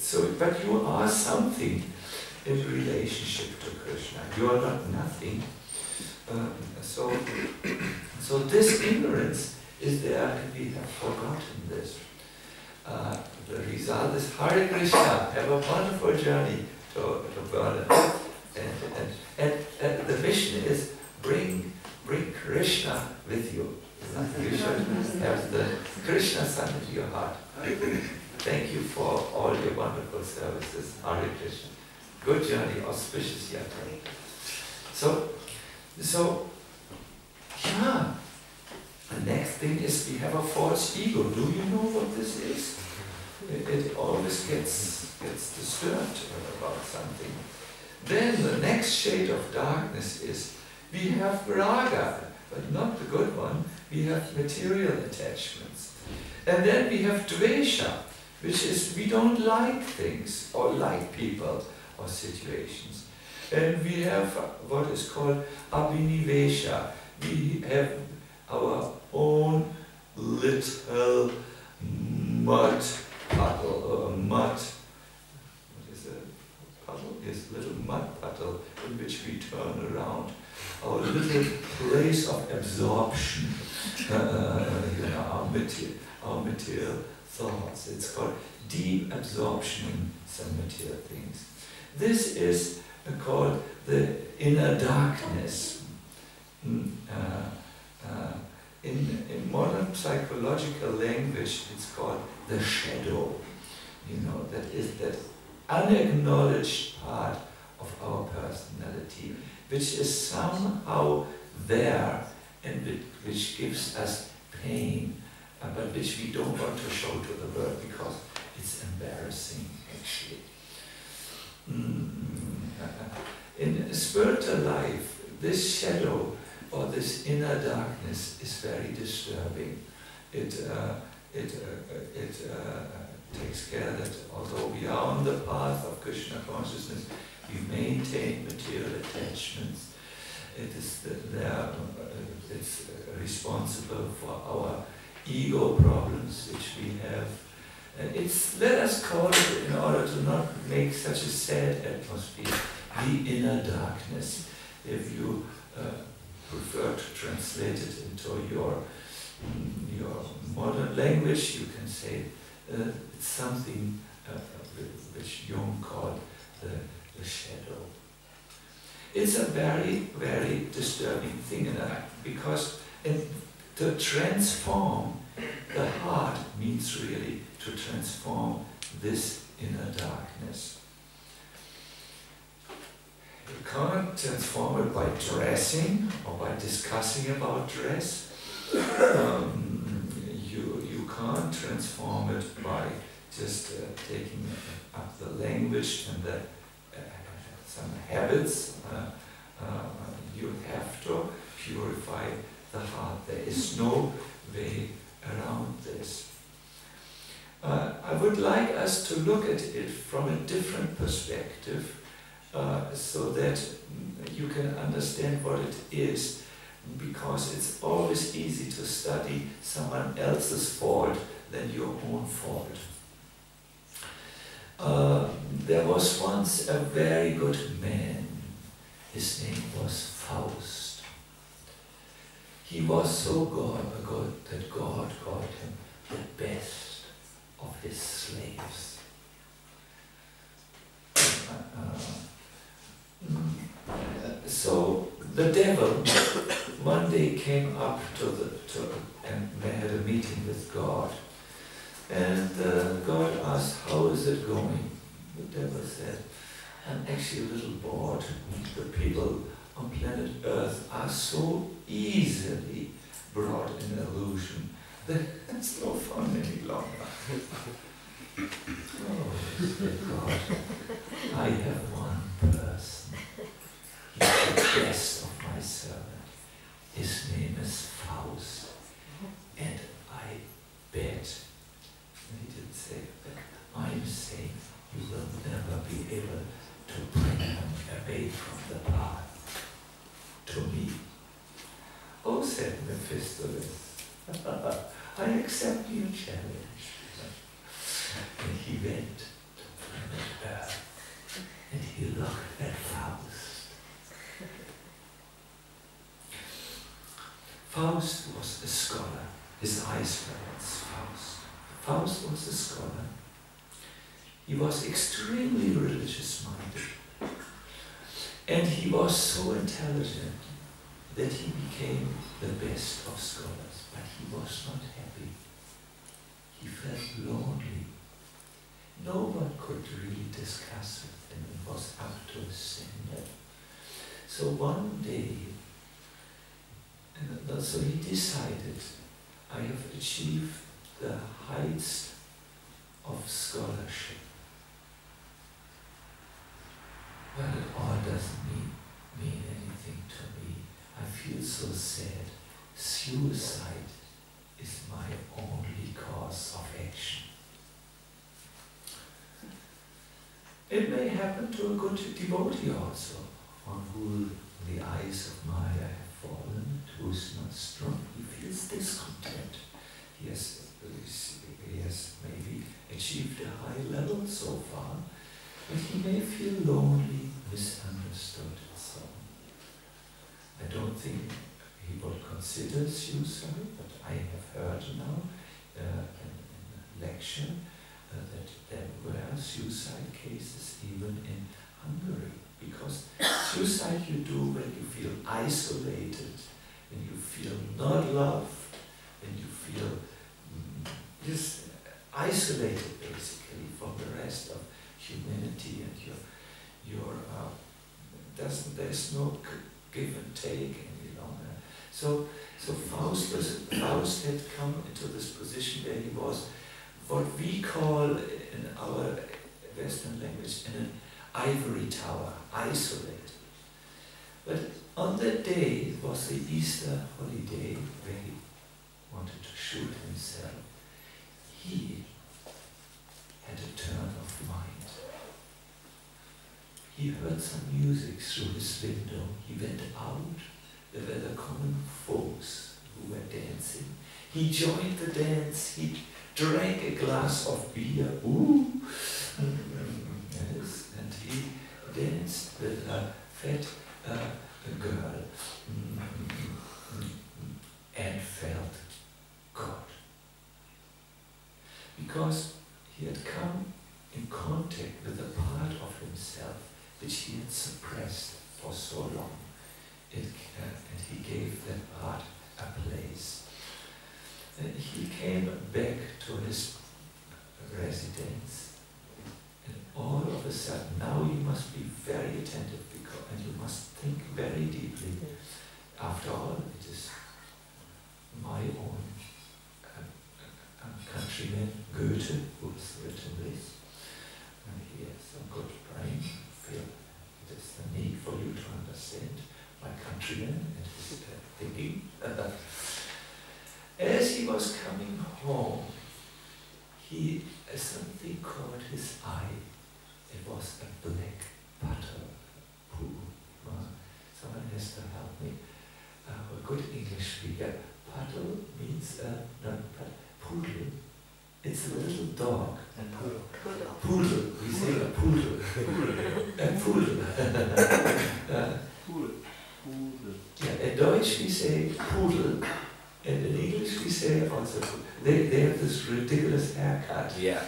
so, but you are something in relationship to Krishna. You are not nothing. Um, so, so this ignorance is there, and we have forgotten this. Uh, the result is Hare Krishna. Have a wonderful journey to, to Berlin. And, and, and, and the mission is bring bring Krishna with you. You should have the Krishna Son in your heart. Thank you for all your wonderful services. Hare Krishna. Good journey, auspicious yatra. So, so, yeah. The next thing is we have a false ego. Do you know what this is? It, it always gets gets disturbed about something. Then the next shade of darkness is we have raga, but not the good one. We have material attachments. And then we have dvesha, which is we don't like things or like people or situations. And we have what is called abhinivesha. We have our own little mud puddle or mud what is it? Puddle? Yes, little mud puddle in which we turn around. Our little place of absorption, uh, you know, our material, our material thoughts. It's called deep absorption in some material things. This is called the inner darkness. Mm, uh, uh, in, in modern psychological language, it's called the shadow. You know, that is that unacknowledged part of our personality, which is somehow there and which gives us pain, but which we don't want to show to the world because it's embarrassing, actually. Mm. In spiritual life, this shadow or this inner darkness is very disturbing. It, uh, it, uh, it uh, takes care that although we are on the path of Krishna consciousness, we maintain material attachments. It is the, uh, it's responsible for our ego problems which we have. And it's, let us call it, in order to not make such a sad atmosphere, the inner darkness. If you uh, prefer to translate it into your, mm, your modern language, you can say uh, it's something uh, which Jung called the, the shadow. It's a very, very disturbing thing in because in, to transform the heart means really to transform this inner darkness. You can't transform it by dressing or by discussing about dress. Um, you, you can't transform it by just uh, taking up the language and the, uh, some habits. Uh, uh, you have to purify the heart. There is no way around this. Uh, I would like us to look at it from a different perspective uh, so that you can understand what it is because it's always easy to study someone else's fault than your own fault. Uh, there was once a very good man. His name was Faust. He was so good, good that God called him the best of his slaves. So the devil one day came up to the to, and they had a meeting with God. And uh, God asked, how is it going? The devil said, I'm actually a little bored. The people on planet Earth are so easily brought in illusion that it's no fun any longer. oh, God, I have one person the best of my servant. His name is Faust. And I bet, said Mephistopheles, I accept your challenge. And he went to and her, and he looked at Faust. Faust was a scholar. His eyes were Faust. Faust was a scholar. He was extremely religious minded. And he was so intelligent that he became the best of scholars, but he was not happy. He felt lonely. No one could really discuss with him and was up to his standard. So one day, so he decided, I have achieved the heights of scholarship. But it all doesn't mean, mean anything to me. I feel so sad. Suicide is my only cause of action. It may happen to a good devotee also, on whom the eyes of Maya have fallen, who is not strong. He feels discontent. He has, he has maybe achieved a high level so far, but he may feel lonely, misunderstood, and so on. I don't think he would consider suicide, but I have heard now uh, in, in a lecture uh, that there were suicide cases even in Hungary. Because suicide you do when you feel isolated, when you feel not loved, when you feel mm, just isolated basically from the rest of humanity and your your uh, doesn't there's no give and take any longer. Uh, so so Faust was Faust had come into this position where he was what we call in our Western language in an ivory tower, isolated. But on that day, it was the Easter holiday where he wanted to shoot himself. He had a turn of mind. He heard some music through his window. He went out. There were the common folks who were dancing. He joined the dance. He drank a glass of beer. Ooh! Yes, and he danced with a fat uh, girl and felt God. Because he had come in contact with a part of himself which he had suppressed for so long. It, uh, and he gave that part a place. And he came back to his residence and all of a sudden, now you must be very attentive because, and you must think very deeply. After all, it is my own uh, uh, countryman Goethe who has written this. And he has a good brain. I feel it is the need for you to understand my countryman and his uh, thinking. As he was coming home, he something caught his eye. It was a black puddle pool. someone has to help me. Uh, a good English speaker. Puddle means uh, no, poodle. It's a little dog. A poodle. Poodle. Poodle. We say a poodle. a poodle. uh, Poodle. Poodle. Yeah, in Deutsch we say poodle. And in English we say also, they, they have this ridiculous haircut. Yeah.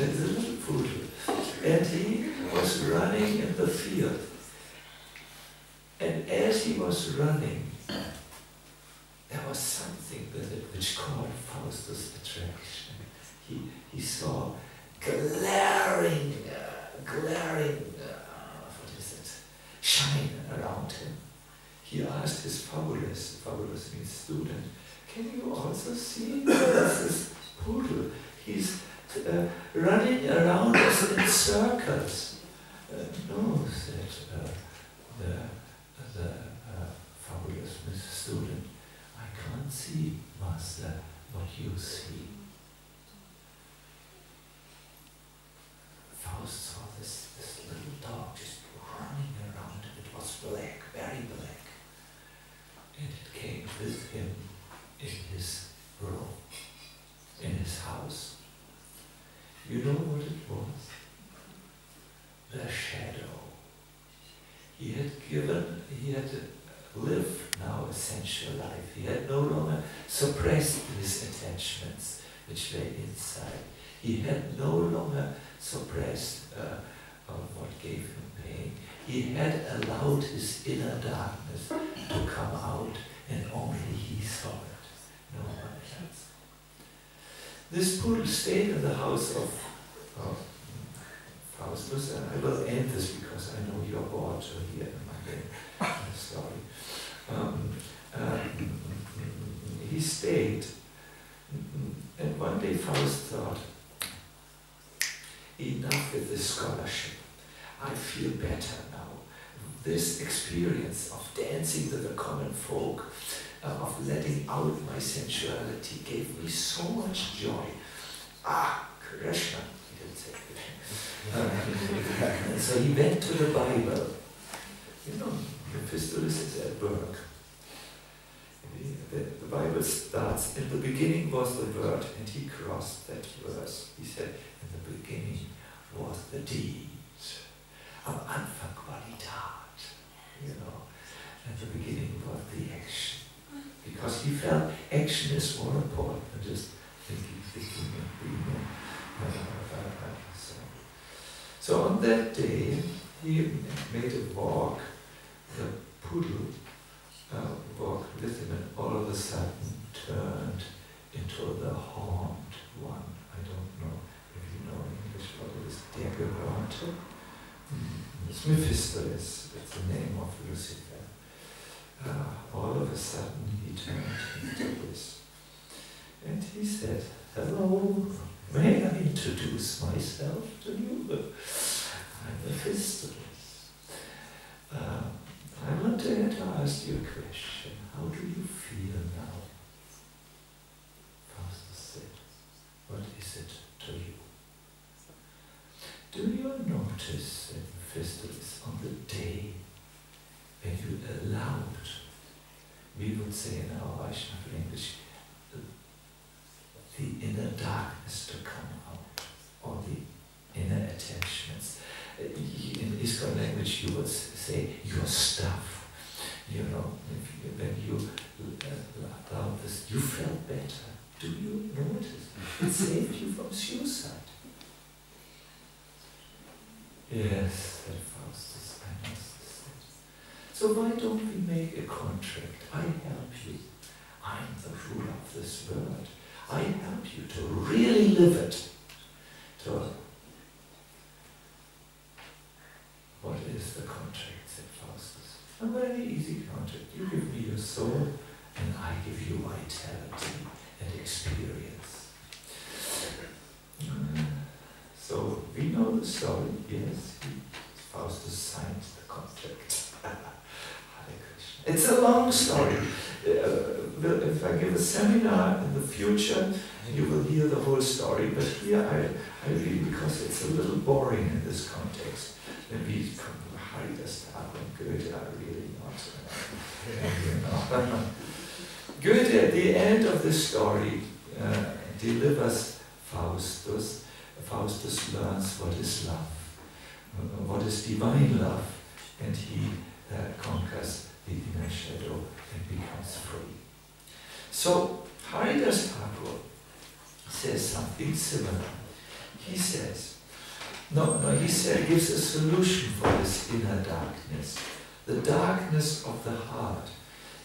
It's a little poodle. And he was running in the field. And as he was running, there was something which caught Faustus' attraction. He, he saw glaring, uh, glaring, uh, what is it, shine around him. He asked his famulus, famulus means student, can you also see this is poodle? He's uh, running around us in circles. Uh, no, said uh, the, the uh, famulus Miss Student, I can't see, Master, what you see. Faust saw this, this little dog just running around. It was black, very black. And it came with him in his room, in his house. You know what it was? The shadow. He had given he had lived now a sensual life. He had no longer suppressed his attachments which lay inside. He had no longer suppressed uh, what gave him pain. He had allowed his inner darkness to come out, and only he saw it, no one else. This poodle stayed in the house of, of Faustus, and I will end this because I know you're bored to hear my story. Um, um, he stayed, and one day Faust thought, enough with this scholarship. I feel better now. This experience of dancing with the common folk, uh, of letting out my sensuality, gave me so much joy. Ah, Krishna, he didn't say Uh, and so he went to the Bible. You know, Mephistopheles is at work. The, the Bible starts, in the beginning was the Word, and he crossed that verse. He said, in the beginning was the deed. Am Anfang war die Tat. You know, at the beginning was the action. Because he felt action is more important than just thinking, thinking, and breathing. Uh, uh, uh, so, so on that day, he made a walk, the poodle uh, walked with him, and all of a sudden turned into the horned one. I don't know if you know English what it is, der Gehörnte. Mm. It's Mephistopheles, it's the name of Lucifer. Uh, all of a sudden he turned into this. And he said, Hello, may I introduce myself to you? I'm Mephistopheles. Uh, I want to ask you a question. How do you feel now? Faustus said, What is it to you? Do you notice, Mephistopheles, on the day when you allowed, we would say in our Vaishnava English, the inner darkness to come out, or the inner attachments. In ISKCON language, you would say your stuff. You know, you, when you uh, allow this, you felt better. Do you notice? It saved you from suicide. Yes, said Faustus, I must say. So why don't we make a contract? I help you. I'm the ruler of this world. I help you to really live it. What is the contract, said Faustus. A very easy contract. You give me your soul, and I give you my vitality and experience. So we know the story, yes. Faustus signed the contract. it's a long story. Uh, if I give a seminar in the future, you will hear the whole story. But here I, I read because it's a little boring in this context. When we Heidestab and Goethe are really not. Uh, you know. Goethe, at the end of the story, uh, delivers Faustus Faustus learns what is love, what is divine love, and he uh, conquers the inner shadow and becomes free. So Haridas Thakur says something similar. He says, no, no, he said, gives a solution for this inner darkness, the darkness of the heart,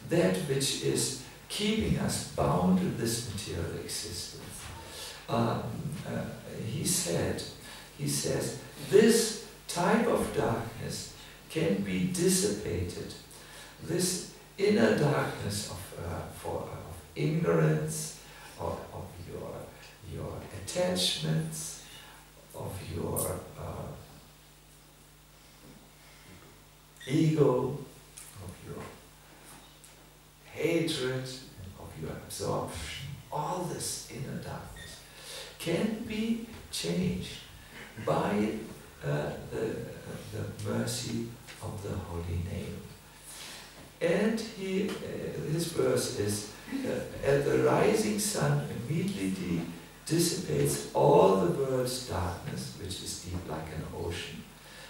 that which is keeping us bound in this material existence. Um, uh, he said, he says, this type of darkness can be dissipated. This inner darkness of, uh, for, of ignorance, of, of your, your attachments, of your uh, ego, of your hatred, of your absorption, all this inner darkness can be changed by uh, the, the mercy of the holy name. And he, uh, his verse is, uh, at the rising sun immediately dissipates all the world's darkness, which is deep like an ocean.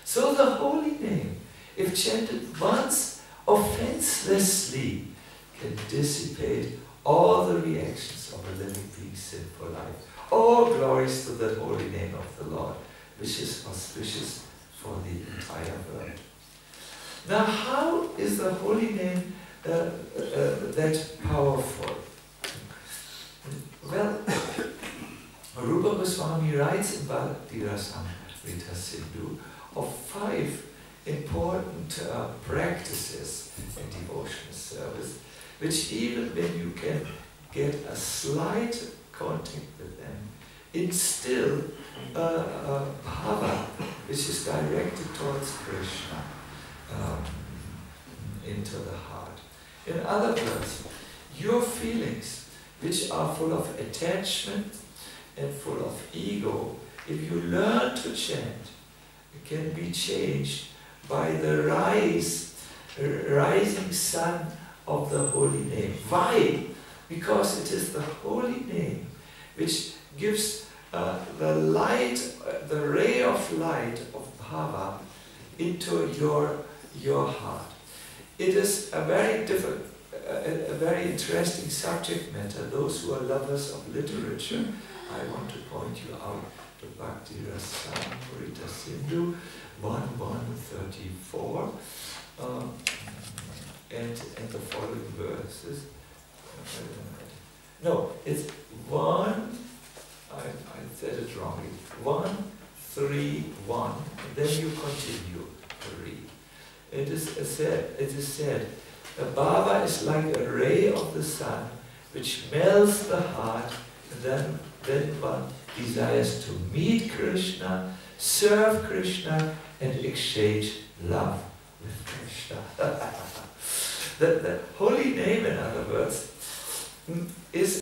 So the holy name, if chanted once offenselessly can dissipate all the reactions of a living being's sinful life. All glories to the holy name of the Lord, which is auspicious for the entire world. Now, how is the holy name uh, uh, that powerful? Well, Rupa Goswami writes in Bhakti Rasamrita Sindhu of five important uh, practices in devotional service, which even when you can get a slight contact with them, instill a, a bhava which is directed towards Krishna um, into the heart. In other words, your feelings, which are full of attachment and full of ego, if you learn to chant, it can be changed by the rise, rising sun of the holy name. Why? Because it is the holy name which gives uh, the light, the ray of light of bhava into your, your heart. It is a very different, a, a very interesting subject matter. Those who are lovers of literature, I want to point you out to Bhakti Rasamrita Sindhu 1134 um, and, and the following verses. No, it's 1, I, I said it wrongly, 1, 3, 1, and then you continue to read. It is said, it is said, the bhava is like a ray of the sun which melts the heart, and then, then one desires to meet Krishna, serve Krishna, and exchange love with Krishna. the, the holy name, in other words, is